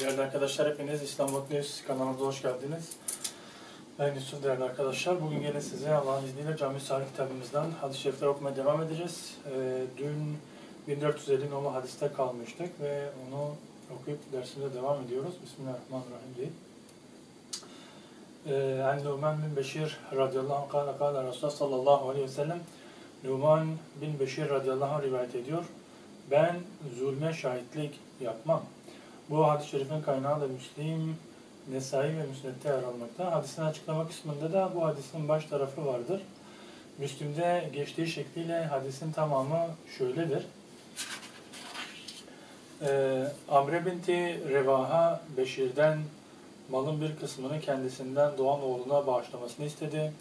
Değerli arkadaşlar hepiniz İslam Bot News kanalımıza hoş geldiniz. Ben Yusuf değerli arkadaşlar. Bugün yine size Allah'ın izniyle Cami Sahih kitabımızdan hadis-i şerifler okumaya devam edeceğiz. Ee, dün 1450 nolu hadiste kalmıştık ve onu okuyup dersimize devam ediyoruz. Bismillahirrahmanirrahim deyip. Ee, En Numan bin Beşir radıyallahu anh kâle kâle Resulullah sallallahu aleyhi ve sellem Numan bin Beşir radıyallahu anh rivayet ediyor. Ben zulme şahitlik yapmam. Bu hadis-i şerifin kaynağı da Müslim, Nesai ve Müsned'de yer almakta. Hadisin açıklama kısmında da bu hadisin baş tarafı vardır. Müslim'de geçtiği şekliyle hadisin tamamı şöyledir. Ee, Amre binti Revaha Beşir'den malın bir kısmını kendisinden doğan oğluna bağışlamasını istedi.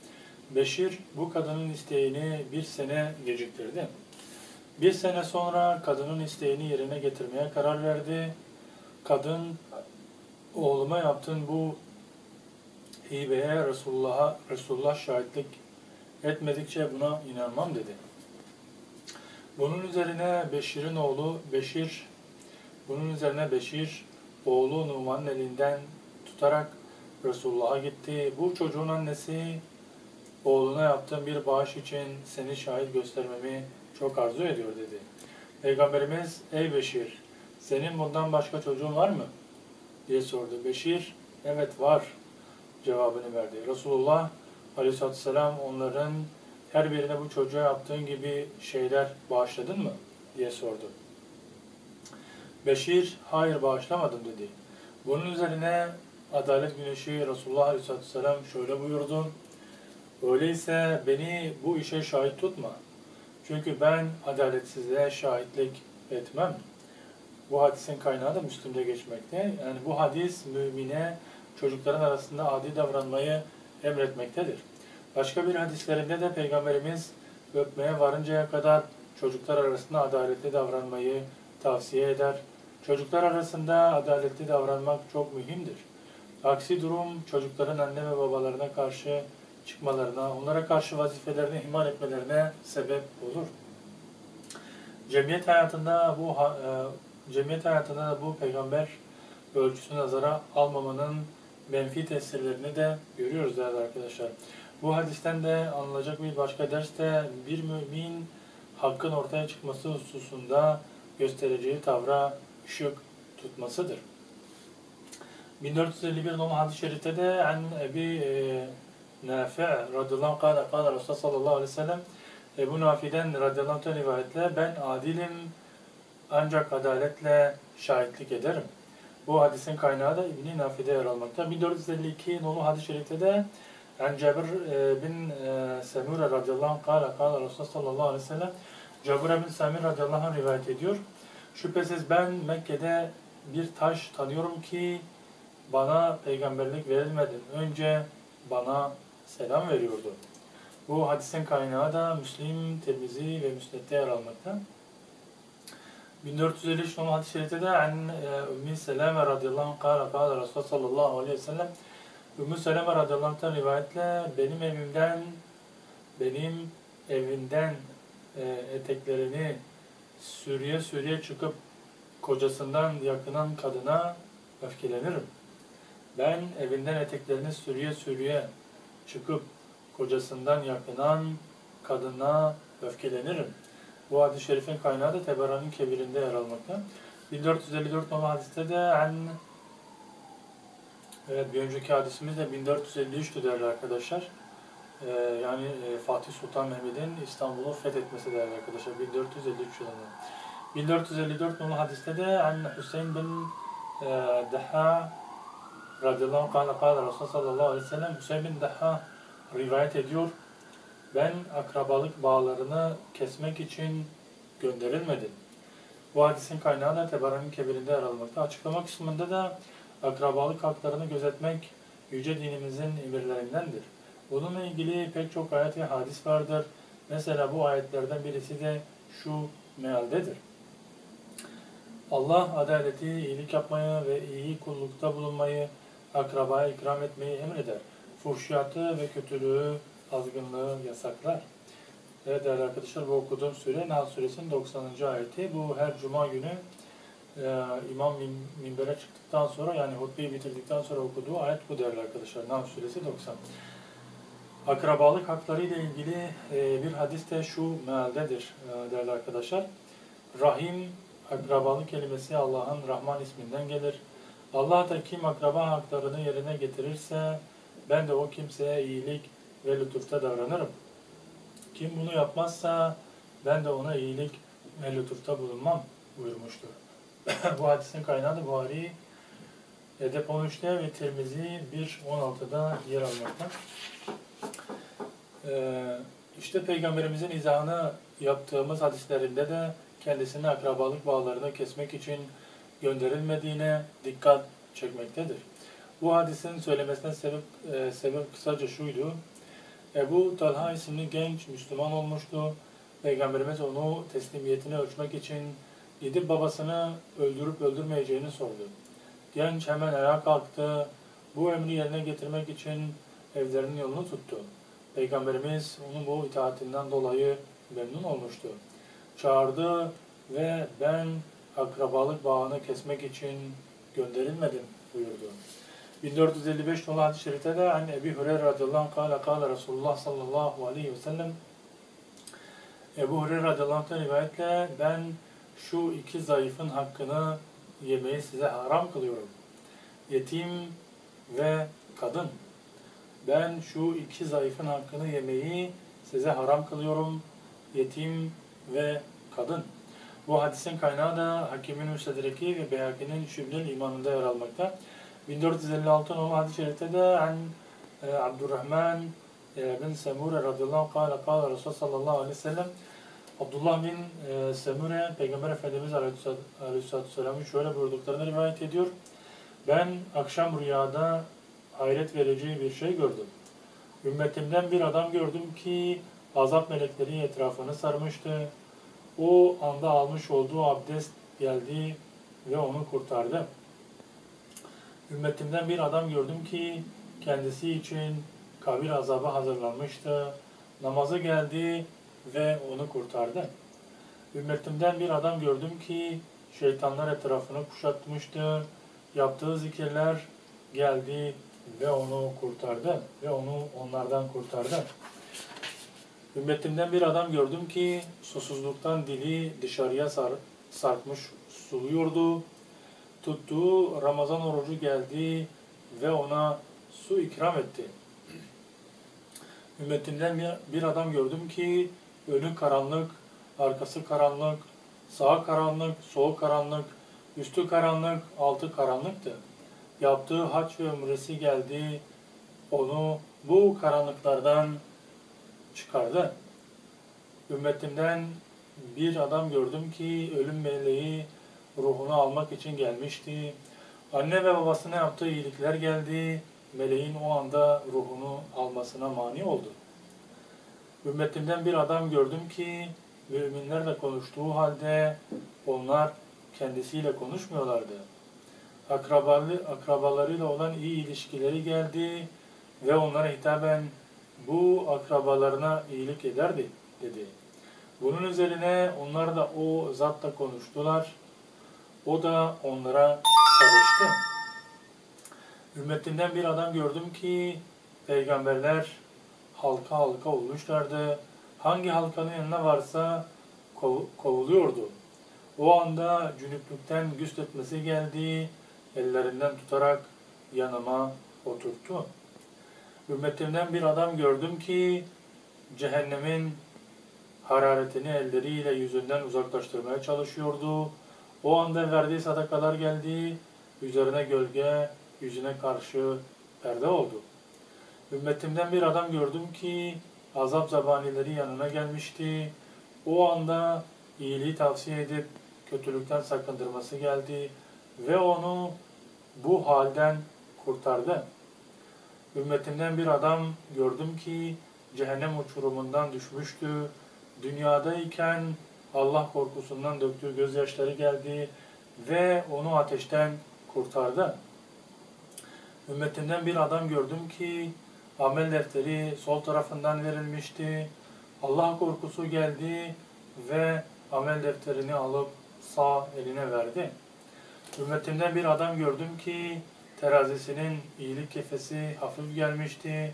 Beşir bu kadının isteğini bir sene geciktirdi. Bir sene sonra kadının isteğini yerine getirmeye karar verdi. Kadın oğluma yaptığın bu hibeye Resulullah'a Resulullah şahitlik etmedikçe buna inanmam dedi. Bunun üzerine Beşir'in oğlu Beşir bunun üzerine Beşir oğlu Numan'ın elinden tutarak Resulullah'a gitti. Bu çocuğun annesi oğluna yaptığım bir bağış için seni şahit göstermemi çok arzu ediyor dedi. Peygamberimiz ey Beşir senin bundan başka çocuğun var mı? diye sordu. Beşir evet var cevabını verdi. Resulullah aleyhissalatü vesselam onların her birine bu çocuğa yaptığın gibi şeyler bağışladın mı? diye sordu. Beşir hayır bağışlamadım dedi. Bunun üzerine adalet güneşi Resulullah aleyhissalatü vesselam şöyle buyurdu. Öyleyse beni bu işe şahit tutma. Çünkü ben adaletsizliğe şahitlik etmem. Bu hadisin kaynağı da Müslim'de geçmekte. Yani bu hadis mümine çocukların arasında adi davranmayı emretmektedir. Başka bir hadislerinde de Peygamberimiz öpmeye varıncaya kadar çocuklar arasında adaletli davranmayı tavsiye eder. Çocuklar arasında adaletli davranmak çok mühimdir. Aksi durum çocukların anne ve babalarına karşı çıkmalarına, onlara karşı vazifelerini ihmal etmelerine sebep olur. Cemiyet hayatında bu e, cemiyet hayatında da bu peygamber ölçüsü nazara almamanın menfi tesirlerini de görüyoruz değerli arkadaşlar. Bu hadisten de anılacak bir başka ders de bir mümin hakkın ortaya çıkması hususunda göstereceği tavra ışık tutmasıdır. 1451 numaralı hadis-i şerifte de an Ebi e, Nafi' radıyallahu anh kâle kâle Resulullah sallallahu aleyhi ve sellem Ebu Nafi'den radıyallahu anh rivayetle ben adilim ancak adaletle şahitlik ederim. Bu hadisin kaynağı da İbn-i Nafi'de yer almakta. 1452 nolu hadis-i şerifte de en Cabir bin Semure radıyallahu anh kâle kâle Resulullah sallallahu aleyhi ve sellem Cabir bin Samir radıyallahu anh rivayet ediyor. Şüphesiz ben Mekke'de bir taş tanıyorum ki bana peygamberlik verilmeden önce bana selam veriyordu. Bu hadisin kaynağı da Müslim, Tirmizi ve Müsned'de yer almakta. 1453 numaralı hadis-i şerifte de an Ümmü Seleme radıyallahu anh kâle kâle Resulullah sallallahu aleyhi ve sellem Ümmü Seleme radıyallahu anh'tan rivayetle benim evimden benim evinden e, eteklerini sürüye sürüye çıkıp kocasından yakınan kadına öfkelenirim. Ben evinden eteklerini sürüye sürüye çıkıp kocasından yakınan kadına öfkelenirim. Bu hadis-i şerifin kaynağı da Teberani'nin kebirinde yer almakta. 1454 numaralı hadiste de en Evet bir önceki hadisimiz de 1453'tü değerli arkadaşlar. Ee, yani e, Fatih Sultan Mehmet'in İstanbul'u fethetmesi değerli arkadaşlar 1453 yılında. 1454 numaralı hadiste de en Hüseyin bin e, Daha radıyallahu anh kâle kâle Resulullah sallallahu aleyhi ve sellem Hüseyin bin Daha rivayet ediyor. Ben akrabalık bağlarını kesmek için gönderilmedim. Bu hadisin kaynağı da Tebara'nın kebirinde yer almakta. Açıklama kısmında da akrabalık haklarını gözetmek yüce dinimizin emirlerindendir. Bununla ilgili pek çok ayet ve hadis vardır. Mesela bu ayetlerden birisi de şu mealdedir. Allah adaleti, iyilik yapmayı ve iyi kullukta bulunmayı, akrabaya ikram etmeyi emreder. Fuhşiyatı ve kötülüğü, azgınlığı yasaklar. Evet değerli arkadaşlar bu okuduğum sure Nahl suresinin 90. ayeti. Bu her cuma günü e, imam min- minbere çıktıktan sonra yani hutbeyi bitirdikten sonra okuduğu ayet bu değerli arkadaşlar. Nam suresi 90. Akrabalık hakları ile ilgili e, bir hadis de şu mealdedir e, değerli arkadaşlar. Rahim akrabalık kelimesi Allah'ın Rahman isminden gelir. Allah da kim akraba haklarını yerine getirirse ben de o kimseye iyilik ve lütufta davranırım. Kim bunu yapmazsa ben de ona iyilik ve lütufta bulunmam buyurmuştur. Bu hadisin kaynağı da Buhari Edep 13'te ve Tirmizi 1.16'da yer almakta. Ee, işte Peygamberimizin izahını yaptığımız hadislerinde de kendisine akrabalık bağlarını kesmek için gönderilmediğine dikkat çekmektedir. Bu hadisin söylemesine sebep, e, sebep kısaca şuydu. Ebu Talha isimli genç Müslüman olmuştu. Peygamberimiz onu teslimiyetini ölçmek için gidip babasını öldürüp öldürmeyeceğini sordu. Genç hemen ayağa kalktı. Bu emri yerine getirmek için evlerinin yolunu tuttu. Peygamberimiz onun bu itaatinden dolayı memnun olmuştu. Çağırdı ve ben akrabalık bağını kesmek için gönderilmedim buyurdu. 1455 nolu hadis-i şerifte de an Ebi Hureyre radıyallahu anh kâle kâle Resulullah sallallahu aleyhi ve sellem Ebu Hureyre radıyallahu anh'tan rivayetle ben şu iki zayıfın hakkını yemeyi size haram kılıyorum. Yetim ve kadın. Ben şu iki zayıfın hakkını yemeyi size haram kılıyorum. Yetim ve kadın. Bu hadisin kaynağı da Hakimin Müstedreki ve Beyhaki'nin Şübdül imanında yer almakta. 1456 numaralı hadis-i şerifte de an e, Abdurrahman e, bin Semure radıyallahu anh kâle kâle Resul sallallahu aleyhi ve sellem Abdullah bin e, Semure Peygamber Efendimiz Aleyhisselatü Vesselam'ın şöyle buyurduklarını rivayet ediyor. Ben akşam rüyada hayret verici bir şey gördüm. Ümmetimden bir adam gördüm ki azap melekleri etrafını sarmıştı. O anda almış olduğu abdest geldi ve onu kurtardı. Ümmetimden bir adam gördüm ki kendisi için kabir azabı hazırlanmıştı. Namazı geldi ve onu kurtardı. Ümmetimden bir adam gördüm ki şeytanlar etrafını kuşatmıştı. Yaptığı zikirler geldi ve onu kurtardı ve onu onlardan kurtardı. Ümmetimden bir adam gördüm ki susuzluktan dili dışarıya sar, sarkmış suluyordu. Tuttuğu Ramazan orucu geldi ve ona su ikram etti. Ümmetimden bir, adam gördüm ki önü karanlık, arkası karanlık, sağ karanlık, sol karanlık, üstü karanlık, altı karanlıktı. Yaptığı haç ve umresi geldi, onu bu karanlıklardan çıkardı. Ümmetimden bir adam gördüm ki ölüm meleği ruhunu almak için gelmişti. Anne ve babasına yaptığı iyilikler geldi. Meleğin o anda ruhunu almasına mani oldu. Ümmetimden bir adam gördüm ki müminlerle konuştuğu halde onlar kendisiyle konuşmuyorlardı. Akrabalı, akrabalarıyla olan iyi ilişkileri geldi ve onlara hitaben bu akrabalarına iyilik ederdi dedi. Bunun üzerine onlar da o zatla konuştular. O da onlara karıştı. Ümmetimden bir adam gördüm ki peygamberler halka halka olmuşlardı. Hangi halkanın yanına varsa kov, kovuluyordu. O anda cünüplükten güsletmesi geldi. Ellerinden tutarak yanıma oturttu. Ümmetimden bir adam gördüm ki cehennemin hararetini elleriyle yüzünden uzaklaştırmaya çalışıyordu. O anda verdiği sadakalar geldi, üzerine gölge, yüzüne karşı perde oldu. Ümmetimden bir adam gördüm ki azap zabanileri yanına gelmişti. O anda iyiliği tavsiye edip kötülükten sakındırması geldi ve onu bu halden kurtardı. Ümmetimden bir adam gördüm ki cehennem uçurumundan düşmüştü. Dünyadayken Allah korkusundan döktüğü gözyaşları geldi ve onu ateşten kurtardı. Ümmetimden bir adam gördüm ki amel defteri sol tarafından verilmişti. Allah korkusu geldi ve amel defterini alıp sağ eline verdi. Ümmetimden bir adam gördüm ki terazisinin iyilik kefesi hafif gelmişti.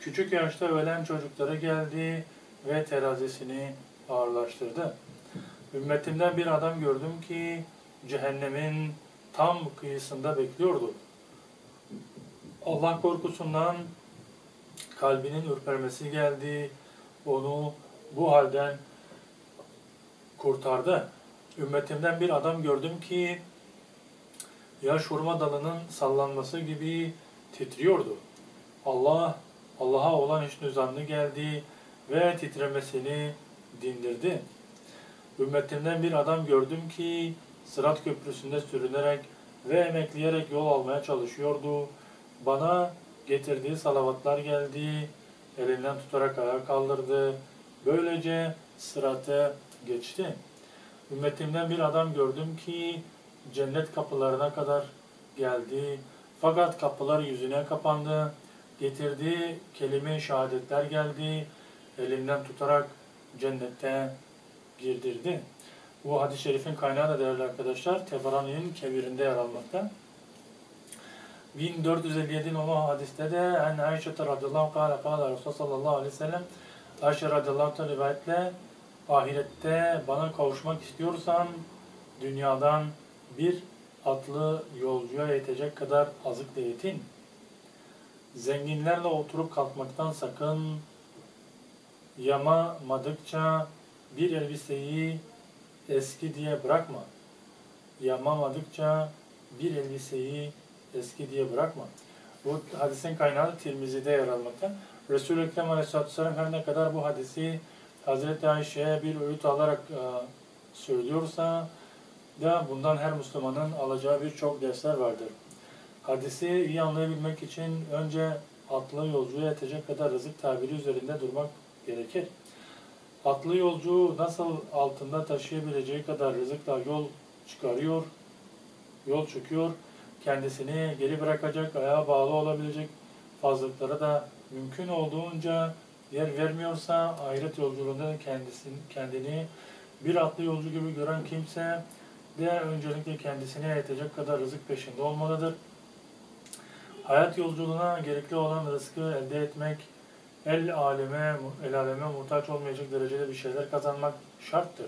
Küçük yaşta ölen çocukları geldi ve terazisini ağırlaştırdı. Ümmetimden bir adam gördüm ki cehennemin tam kıyısında bekliyordu. Allah korkusundan kalbinin ürpermesi geldi. Onu bu halden kurtardı. Ümmetimden bir adam gördüm ki yaş hurma dalının sallanması gibi titriyordu. Allah, Allah'a olan hüsnü zannı geldi ve titremesini dindirdi. Ümmetimden bir adam gördüm ki Sırat Köprüsü'nde sürünerek ve emekleyerek yol almaya çalışıyordu. Bana getirdiği salavatlar geldi, elinden tutarak ayağa kaldırdı. Böylece sıratı geçti. Ümmetimden bir adam gördüm ki cennet kapılarına kadar geldi. Fakat kapılar yüzüne kapandı. Getirdiği kelime şehadetler geldi. Elinden tutarak cennette girdirdi. Bu hadis-i şerifin kaynağı da değerli arkadaşlar Teferani'nin kebirinde yer almakta. 1457 numaralı hadiste de en Ayşe radıyallahu kâle kâle Resulullah sallallahu aleyhi ve sellem Ayşe radıyallahu anh rivayetle ahirette bana kavuşmak istiyorsan dünyadan bir atlı yolcuya yetecek kadar azıkla yetin. Zenginlerle oturup kalkmaktan sakın yamamadıkça bir elbiseyi eski diye bırakma. Yamamadıkça bir elbiseyi eski diye bırakma. Bu hadisin kaynağı Tirmizi'de yer almakta. Resul-i Ekrem Aleyhisselatü Vesselam her ne kadar bu hadisi Hazreti Ayşe'ye bir öğüt alarak e, söylüyorsa da bundan her Müslümanın alacağı birçok dersler vardır. Hadisi iyi anlayabilmek için önce atlı yolcuya yetecek kadar rızık tabiri üzerinde durmak gerekir. Atlı yolcu nasıl altında taşıyabileceği kadar rızıkla yol çıkarıyor, yol çıkıyor, kendisini geri bırakacak, ayağa bağlı olabilecek fazlıklara da mümkün olduğunca yer vermiyorsa ahiret yolculuğunda kendisini, kendini bir atlı yolcu gibi gören kimse de öncelikle kendisine yetecek kadar rızık peşinde olmalıdır. Hayat yolculuğuna gerekli olan rızkı elde etmek, el aleme, el aleme muhtaç olmayacak derecede bir şeyler kazanmak şarttır.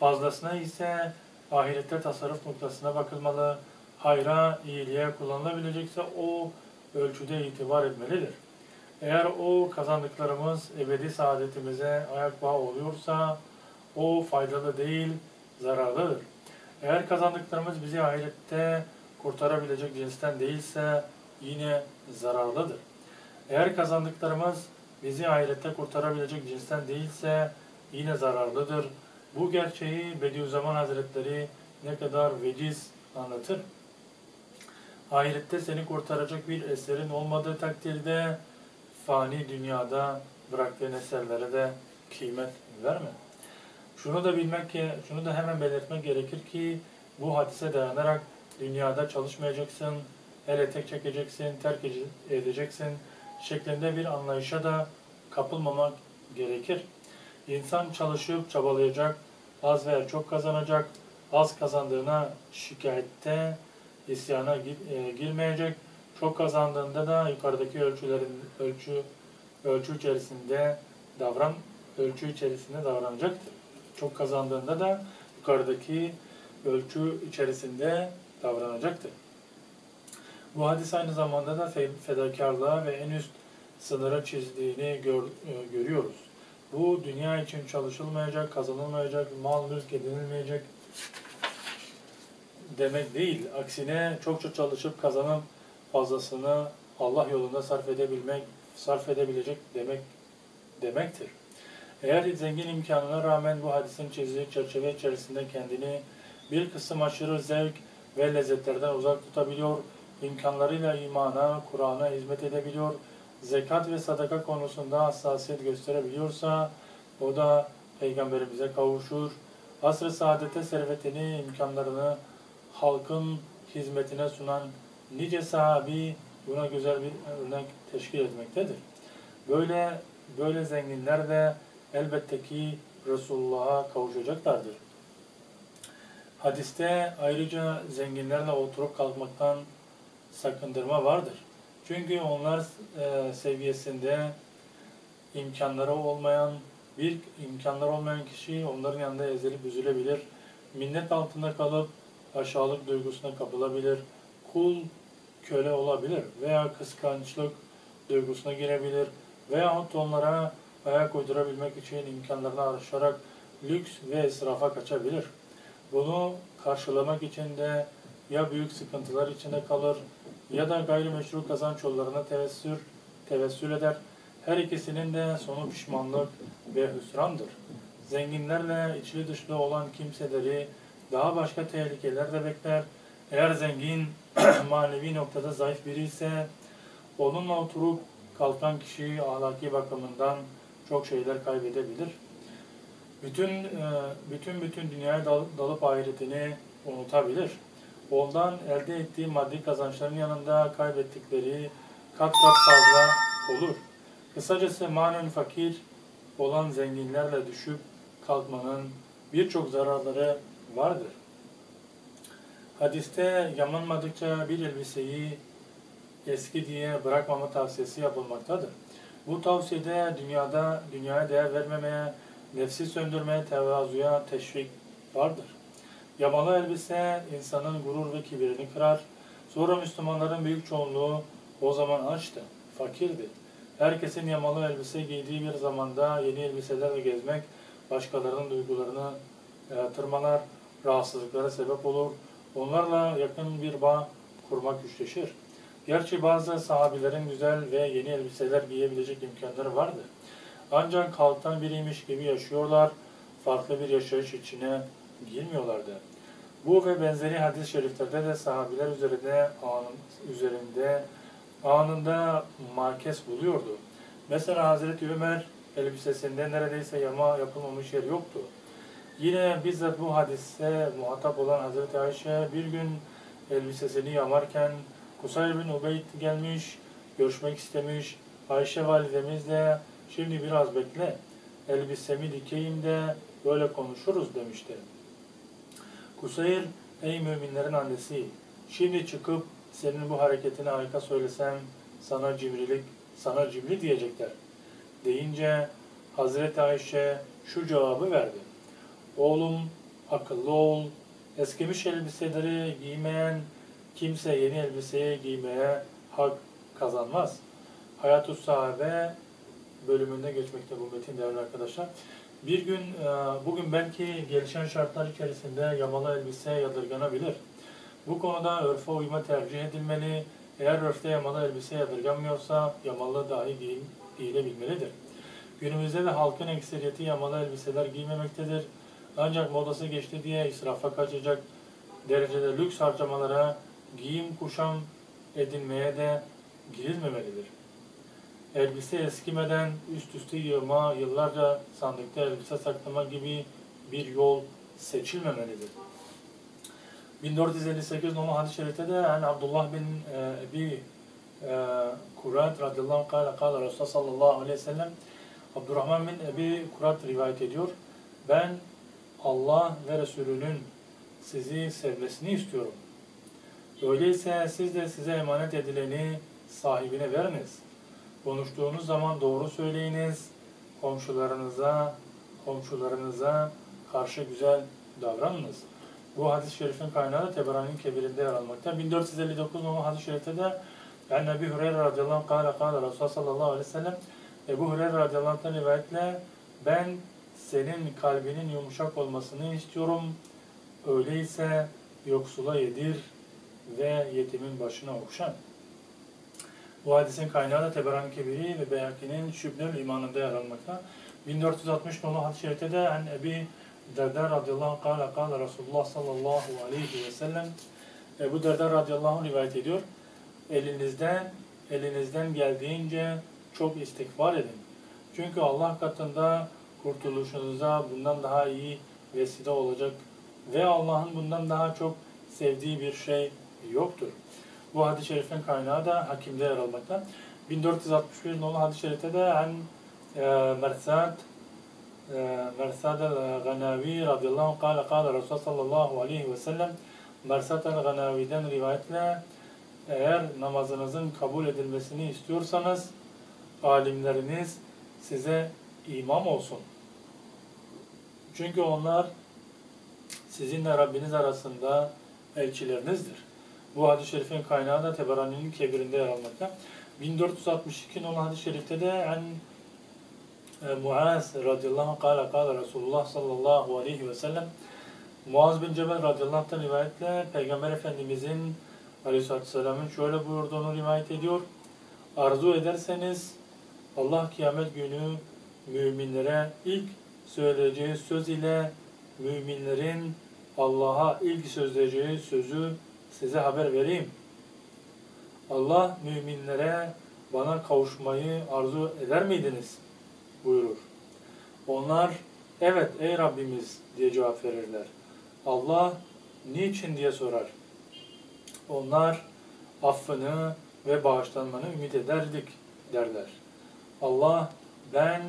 Fazlasına ise ahirette tasarruf noktasına bakılmalı, hayra, iyiliğe kullanılabilecekse o ölçüde itibar etmelidir. Eğer o kazandıklarımız ebedi saadetimize ayak bağı oluyorsa o faydalı değil, zararlıdır. Eğer kazandıklarımız bizi ahirette kurtarabilecek cinsten değilse yine zararlıdır. Eğer kazandıklarımız bizi ahirette kurtarabilecek cinsten değilse yine zararlıdır. Bu gerçeği Bediüzzaman Hazretleri ne kadar veciz anlatır. Ahirette seni kurtaracak bir eserin olmadığı takdirde fani dünyada bıraktığın eserlere de kıymet verme. Şunu da bilmek ki, şunu da hemen belirtmek gerekir ki bu hadise dayanarak dünyada çalışmayacaksın, el etek çekeceksin, terk edeceksin şeklinde bir anlayışa da kapılmamak gerekir. İnsan çalışıp çabalayacak, az veya çok kazanacak, az kazandığına şikayette, isyana e, girmeyecek, çok kazandığında da yukarıdaki ölçülerin ölçü ölçü içerisinde davran ölçü içerisinde davranacaktır. Çok kazandığında da yukarıdaki ölçü içerisinde davranacaktır. Bu hadis aynı zamanda da fedakarlığa ve en üst sınıra çizdiğini gör, e, görüyoruz. Bu dünya için çalışılmayacak, kazanılmayacak, mal mülk edinilmeyecek demek değil. Aksine çokça çalışıp kazanıp fazlasını Allah yolunda sarf edebilmek, sarf edebilecek demek demektir. Eğer zengin imkanına rağmen bu hadisin çizdiği çerçeve içerisinde kendini bir kısım aşırı zevk ve lezzetlerden uzak tutabiliyor, imkanlarıyla imana, Kur'an'a hizmet edebiliyor, zekat ve sadaka konusunda hassasiyet gösterebiliyorsa o da Peygamberimize kavuşur. Asr-ı saadete servetini, imkanlarını halkın hizmetine sunan nice sahabi buna güzel bir örnek teşkil etmektedir. Böyle böyle zenginler de elbette ki Resulullah'a kavuşacaklardır. Hadiste ayrıca zenginlerle oturup kalkmaktan sakındırma vardır. Çünkü onlar e, seviyesinde imkanları olmayan, bir imkanları olmayan kişi onların yanında ezilip üzülebilir. Minnet altında kalıp aşağılık duygusuna kapılabilir. Kul köle olabilir veya kıskançlık duygusuna girebilir veyahut onlara ayak uydurabilmek için imkanlarını aşarak lüks ve israfa kaçabilir. Bunu karşılamak için de ya büyük sıkıntılar içinde kalır ya da gayrimeşru kazanç yollarına tevessül, tevessül eder. Her ikisinin de sonu pişmanlık ve hüsrandır. Zenginlerle içli dışlı olan kimseleri daha başka tehlikeler de bekler. Eğer zengin manevi noktada zayıf biri ise onunla oturup kalkan kişi ahlaki bakımından çok şeyler kaybedebilir. Bütün e, bütün bütün dünyaya dalıp ahiretini unutabilir. Ondan elde ettiği maddi kazançların yanında kaybettikleri kat kat fazla olur. Kısacası manen fakir olan zenginlerle düşüp kalkmanın birçok zararları vardır. Hadiste yamanmadıkça bir elbiseyi eski diye bırakmama tavsiyesi yapılmaktadır. Bu tavsiyede dünyada dünyaya değer vermemeye, nefsi söndürmeye, tevazuya teşvik vardır. Yamalı elbise insanın gurur ve kibirini kırar. Sonra Müslümanların büyük çoğunluğu o zaman açtı, fakirdi. Herkesin yamalı elbise giydiği bir zamanda yeni elbiselerle gezmek başkalarının duygularını e, tırmalar, rahatsızlıklara sebep olur. Onlarla yakın bir bağ kurmak güçleşir. Gerçi bazı sahabilerin güzel ve yeni elbiseler giyebilecek imkanları vardı. Ancak halktan biriymiş gibi yaşıyorlar, farklı bir yaşayış içine girmiyorlardı. Bu ve benzeri hadis-i şeriflerde de sahabiler üzerinde, anın, üzerinde anında markes buluyordu. Mesela Hazreti Ömer elbisesinde neredeyse yama yapılmamış yer yoktu. Yine bizzat bu hadise muhatap olan Hazreti Ayşe bir gün elbisesini yamarken Kusayr bin Ubeyd gelmiş, görüşmek istemiş. Ayşe validemizle şimdi biraz bekle, elbisemi dikeyim de böyle konuşuruz demişti. Kusayr, ey müminlerin annesi, şimdi çıkıp senin bu hareketine harika söylesem sana cimrilik, sana cimri diyecekler. Deyince Hazreti Ayşe şu cevabı verdi. Oğlum akıllı ol, eskimiş elbiseleri giymeyen kimse yeni elbiseyi giymeye hak kazanmaz. Hayat-ı Sahabe bölümünde geçmekte bu metin değerli arkadaşlar. Bir gün, e, bugün belki gelişen şartlar içerisinde yamalı elbise yadırganabilir. Bu konuda örfe uyma tercih edilmeli. Eğer örfte yamalı elbise yadırganmıyorsa yamalı dahi giyilebilmelidir. Günümüzde de halkın ekseriyeti yamalı elbiseler giymemektedir. Ancak modası geçti diye israfa kaçacak derecede lüks harcamalara, giyim kuşam edinmeye de girilmemelidir. Elbise eskimeden üst üste yığma, yıllarca sandıkta elbise saklama gibi bir yol seçilmemelidir. 1458 numaralı hadis-i şerifte de yani Abdullah bin e, Ebi e, Kurat radıyallahu anh kâle kâle Resulullah sallallahu aleyhi ve sellem Abdurrahman bin Ebi Kurat rivayet ediyor. Ben Allah ve Resulünün sizi sevmesini istiyorum. Öyleyse siz de size emanet edileni sahibine veriniz. Konuştuğunuz zaman doğru söyleyiniz. Komşularınıza, komşularınıza karşı güzel davranınız. Bu hadis-i şerifin kaynağı da Teberani'nin kebirinde yer almakta. 1459 numaralı hadis-i şerifte de yani Ebu Hureyre radıyallahu anh kâle kâle Resulullah sallallahu aleyhi ve sellem Ebu Hureyre radıyallahu anh'tan rivayetle ben senin kalbinin yumuşak olmasını istiyorum. Öyleyse yoksula yedir ve yetimin başına okşan. Bu hadisin kaynağı da Teberan Kebiri ve Beyaki'nin Şübnül imanında yer almakta. 1460 nolu hadis-i şerifte de en Ebi Derda radıyallahu anh kâle kâle Resulullah sallallahu aleyhi ve sellem Ebu Derda radıyallahu anh rivayet ediyor. Elinizden, elinizden geldiğince çok istikbar edin. Çünkü Allah katında kurtuluşunuza bundan daha iyi vesile olacak ve Allah'ın bundan daha çok sevdiği bir şey yoktur. Bu hadis-i şerifin kaynağı da hakimde yer almakta. 1461 nolu hadis-i şerifte de en e, Mersad e, Mersad el-Ganavi radıyallahu anh kâle kâle Resulullah sallallahu aleyhi ve sellem Mersad el-Ganavi'den rivayetle eğer namazınızın kabul edilmesini istiyorsanız alimleriniz size imam olsun. Çünkü onlar sizinle Rabbiniz arasında elçilerinizdir. Bu hadis-i şerifin kaynağı da Teberani'nin kebirinde yer almakta. 1462 nolu hadis-i şerifte de en e, Muaz radıyallahu anh kâle kâle Resulullah sallallahu aleyhi ve sellem Muaz bin Cebel radıyallahu anh'tan rivayetle Peygamber Efendimizin aleyhissalatü vesselamın şöyle buyurduğunu rivayet ediyor. Arzu ederseniz Allah kıyamet günü müminlere ilk söyleyeceği söz ile müminlerin Allah'a ilk söyleyeceği sözü size haber vereyim. Allah müminlere bana kavuşmayı arzu eder miydiniz? buyurur. Onlar evet ey Rabbimiz diye cevap verirler. Allah niçin diye sorar. Onlar affını ve bağışlanmanı ümit ederdik derler. Allah ben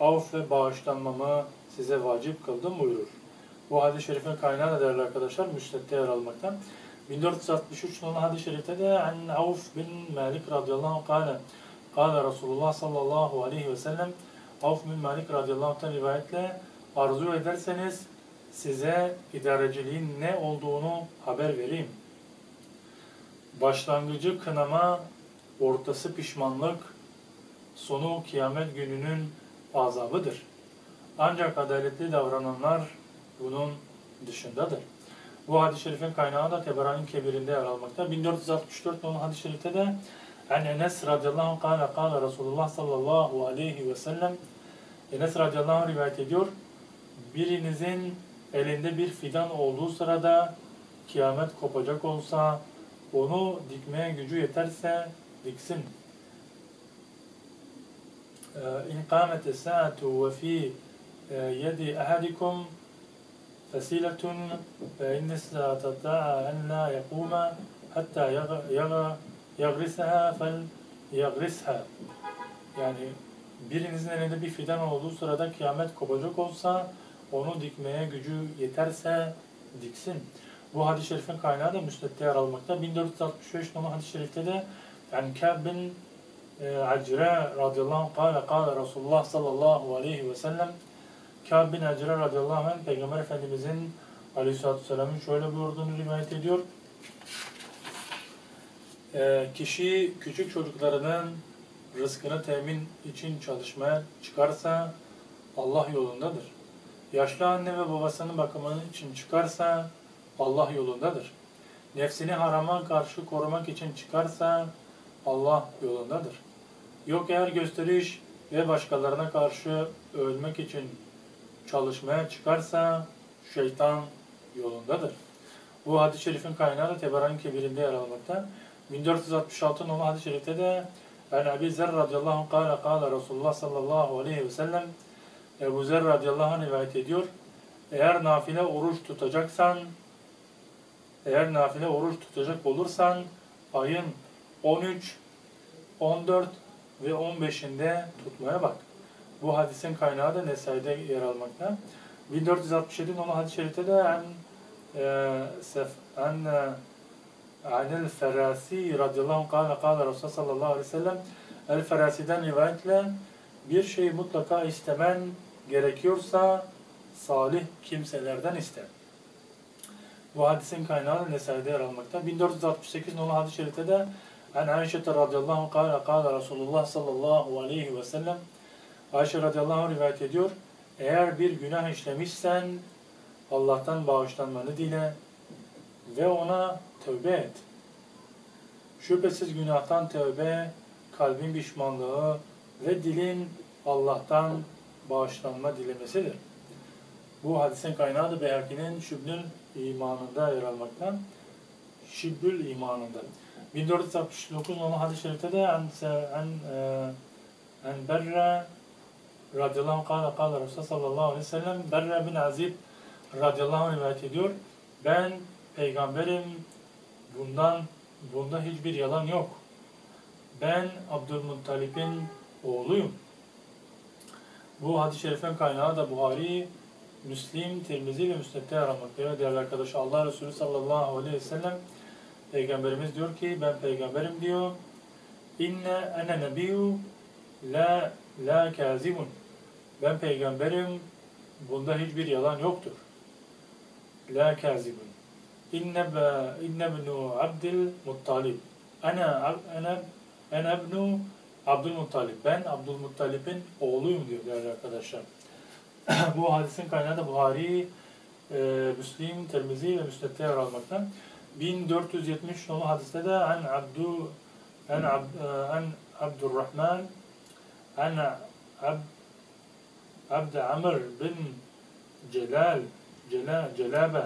af ve bağışlanmamı size vacip kıldım buyurur. Bu hadis-i şerifin kaynağı da değerli arkadaşlar müsnette yer almakta. 1463 nolu hadis-i şerifte de an Avf bin Malik radıyallahu anh kâle kâle Resulullah sallallahu aleyhi ve sellem Avf bin Malik radıyallahu anh'tan rivayetle arzu ederseniz size idareciliğin ne olduğunu haber vereyim. Başlangıcı kınama, ortası pişmanlık, sonu kıyamet gününün azabıdır. Ancak adaletli davrananlar bunun dışındadır. Bu hadis-i şerifin kaynağı da Teberani'nin kebirinde yer almakta. 1464 nolu hadis-i şerifte de en Enes radıyallahu anh kâle kâle Resulullah sallallahu aleyhi ve sellem Enes radıyallahu anh rivayet ediyor. Birinizin elinde bir fidan olduğu sırada kıyamet kopacak olsa onu dikmeye gücü yeterse diksin. İn kâmete sa'atu ve fi yedi ahadikum la tata'a en la yekûme hatta yagrisaha fel yagrisha. Yani birinizin elinde bir fidan olduğu sırada kıyamet kopacak olsa onu dikmeye gücü yeterse diksin. Bu hadis-i şerifin kaynağı da müsnette yer almakta. 1465 numaralı hadis-i şerifte de yani Kâb bin e, Acre radıyallahu anh kâle kâle Resulullah sallallahu aleyhi ve sellem Kâb bin Acre radıyallahu anh Peygamber Efendimizin aleyhissalatü vesselamın şöyle buyurduğunu rivayet ediyor. E, kişi küçük çocuklarının rızkını temin için çalışmaya çıkarsa Allah yolundadır. Yaşlı anne ve babasının bakımı için çıkarsa Allah yolundadır. Nefsini harama karşı korumak için çıkarsa Allah yolundadır. Yok eğer gösteriş ve başkalarına karşı ölmek için çalışmaya çıkarsa şeytan yolundadır. Bu hadis-i şerifin kaynağı da Teberani Kebir'inde yer almakta. 1466 nolu hadis-i şerifte de ben Ebi Zer radıyallahu anh kâle kâle Resulullah sallallahu aleyhi ve sellem Ebu Zer radıyallahu anh rivayet ediyor. Eğer nafile oruç tutacaksan eğer nafile oruç tutacak olursan ayın 13, 14 ve 15'inde tutmaya bak. Bu hadisin kaynağı da Nesai'de yer almakta. 1467 nolu hadis-i şerifte de en e, en e, Anil Ferasi radıyallahu anh kâle kâle Resulullah sallallahu aleyhi ve sellem El Ferasi'den rivayetle bir şeyi mutlaka istemen gerekiyorsa salih kimselerden iste. Bu hadisin kaynağı Nesai'de yer almakta. 1468 nolu hadis-i şerifte de En Ayşe radıyallahu anh kâle kâle Resulullah sallallahu aleyhi ve sellem Ayşe radıyallahu anh rivayet ediyor. Eğer bir günah işlemişsen Allah'tan bağışlanmanı dile ve ona tövbe et. Şüphesiz günahtan tövbe, kalbin pişmanlığı ve dilin Allah'tan bağışlanma dilemesidir. Bu hadisin kaynağı da Beyhaki'nin Şübnül imanında yer almakta. Şübül imanında. 1469 nolu hadis-i şerifte de en, en, en berre radıyallahu anh kâle kâle Resulullah sallallahu aleyhi ve sellem Berre bin Azib radıyallahu anh rivayet ediyor. Ben peygamberim bundan bunda hiçbir yalan yok. Ben Abdülmuttalib'in oğluyum. Bu hadis-i şerifin kaynağı da Buhari, Müslim, Tirmizi ve Müsned'de yer almaktadır. Değerli arkadaşlar Allah Resulü sallallahu aleyhi ve sellem Peygamberimiz diyor ki ben peygamberim diyor. İnne ene nebiyyü la la kazibun. Ben peygamberim. Bunda hiçbir yalan yoktur. La kazibun. İnne be inne ibnu Abdül Muttalib. Ana ana ana ibnu Abdülmuttalib. Ben Abdülmuttalib'in oğluyum diyor değerli arkadaşlar. Bu hadisin kaynağı da Buhari, e, Müslim, Tirmizi ve Müsned'de yer almakta. 1470 nolu hadiste de an Abdu an, Ab, an Abdurrahman an Ab, Abd Amr bin Celal Celal Celabe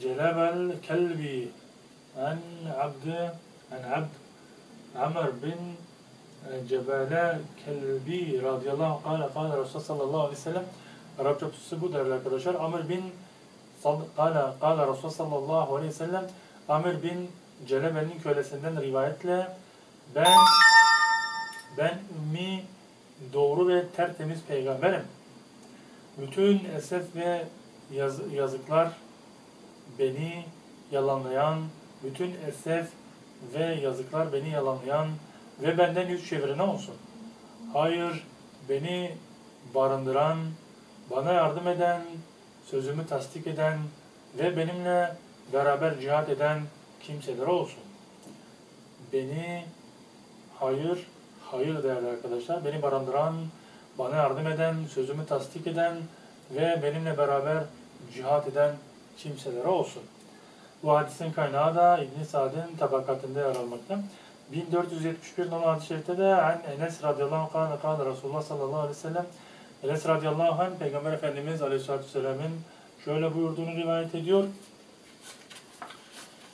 Celabel Kelbi an Abd an Abd Amr bin Cebale Kelbi radıyallahu anh kâle kâle Resulullah sallallahu aleyhi ve sellem Arapça tutusu bu değerli arkadaşlar. Amr bin kâle kâle Resulullah sallallahu aleyhi ve sellem Amr bin Celebe'nin kölesinden rivayetle ben ben ümmi doğru ve tertemiz peygamberim. Bütün esef ve yaz, yazıklar beni yalanlayan, bütün esef ve yazıklar beni yalanlayan ve benden yüz çeviren olsun. Hayır, beni barındıran, bana yardım eden, sözümü tasdik eden ve benimle beraber cihat eden kimseler olsun. Beni hayır, hayır değerli arkadaşlar, beni barındıran, bana yardım eden, sözümü tasdik eden ve benimle beraber cihat eden kimseler olsun. Bu hadisin kaynağı da İbn Sa'd'in tabakatında yer almakta. 1471 numaralı hadis-i şerifte de Enes radıyallahu anh kâle Resulullah sallallahu aleyhi ve sellem Enes radıyallahu anh Peygamber Efendimiz aleyhissalatü vesselam'ın şöyle buyurduğunu rivayet ediyor.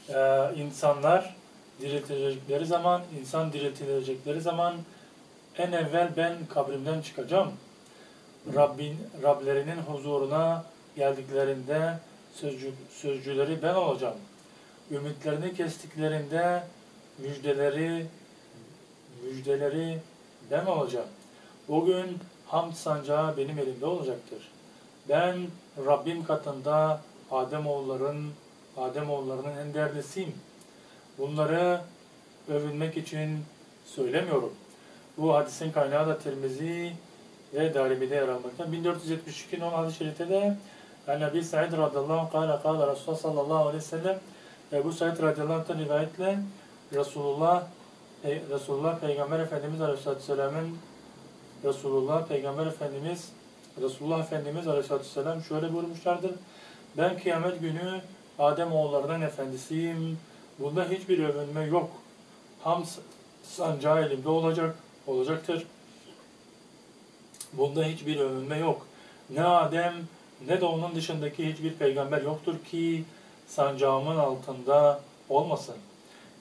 Ee, insanlar diriltilecekleri zaman, insan diriltilecekleri zaman en evvel ben kabrimden çıkacağım. Rabbin, Rablerinin huzuruna geldiklerinde sözcü, sözcüleri ben olacağım. Ümitlerini kestiklerinde müjdeleri müjdeleri ben olacağım. O gün hamd sancağı benim elimde olacaktır. Ben Rabbim katında Ademoğulların Ademoğullarının en değerlisiyim. Bunları övünmek için söylemiyorum. Bu hadisin kaynağı da Tirmizi ve Darimi'de yer almakta. 1472 non hadis-i şerifte de Nebi Said radıyallahu anh kâle kâle Resulullah sallallahu aleyhi ve sellem Ebu Said radıyallahu anh'tan rivayetle Resulullah Pey Resulullah Peygamber Efendimiz Aleyhisselatü Vesselam'ın Resulullah Peygamber Efendimiz Resulullah Efendimiz Aleyhisselatü Vesselam şöyle buyurmuşlardır. Ben kıyamet günü Adem oğullarının efendisiyim. Bunda hiçbir övünme yok. Ham sancağı elimde olacak, olacaktır. Bunda hiçbir övünme yok. Ne Adem ne de onun dışındaki hiçbir peygamber yoktur ki sancağımın altında olmasın.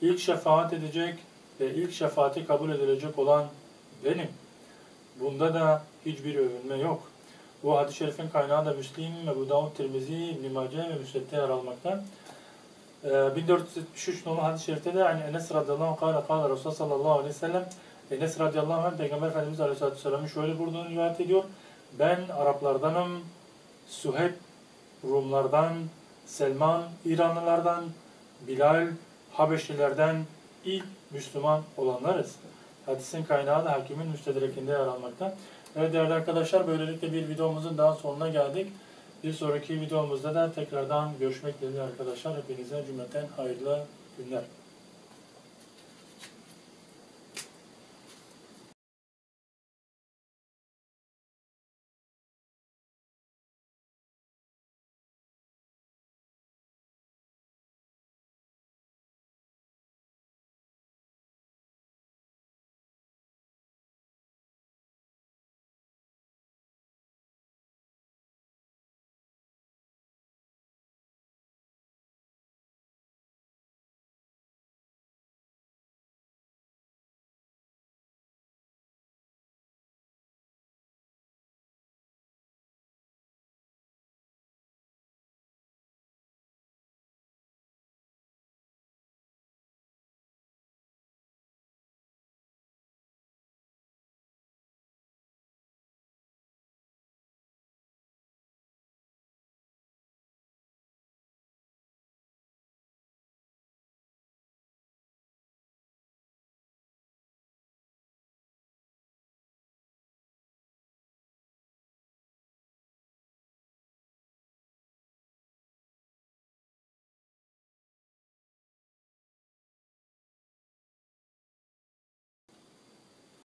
İlk şefaat edecek ve ilk şefaati kabul edilecek olan benim. Bunda da hiçbir övünme yok. Bu hadis-i şerifin kaynağı da Müslim, Ebu Davud, Tirmizi, İbn-i Mace ve Müsned'de yer almakta. Ee, 1473 numaralı hadis-i şerifte de yani Enes radıyallahu anh kâle kâle Resulullah sallallahu aleyhi ve sellem Enes radıyallahu anh Peygamber Efendimiz aleyhissalatü vesselam'ın şöyle buyurduğunu rivayet ediyor. Ben Araplardanım, Suheb Rumlardan, Selman İranlılardan, Bilal Habeşlilerden ilk Müslüman olanlarız. Hadisin kaynağı da hakimin müstedrekinde yer almakta. Evet değerli arkadaşlar böylelikle bir videomuzun daha sonuna geldik. Bir sonraki videomuzda da tekrardan görüşmek dileğiyle arkadaşlar. Hepinize cümleten hayırlı günler.